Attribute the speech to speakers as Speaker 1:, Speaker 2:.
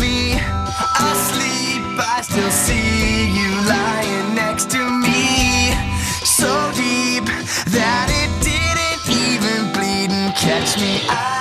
Speaker 1: me. I I still see you lying next to me. So deep that it didn't even bleed and catch me. I